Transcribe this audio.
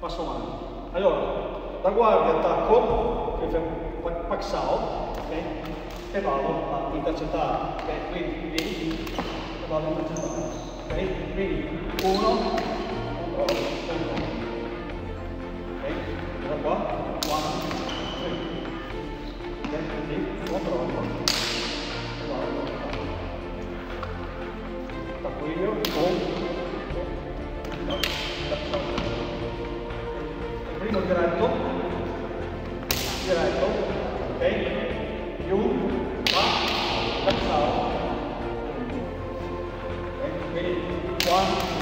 passo avanti. Allora, da guardia attacco, pack out, ok? E vado a intercettare, ok? Quindi vieni e vado a intercettare, ok? Quindi uno, uno, uno, ok? Da qua, one, two, ok? Quindi. primo diretto, diretto, ok? Più, qua, verso, ok? Quindi, qua,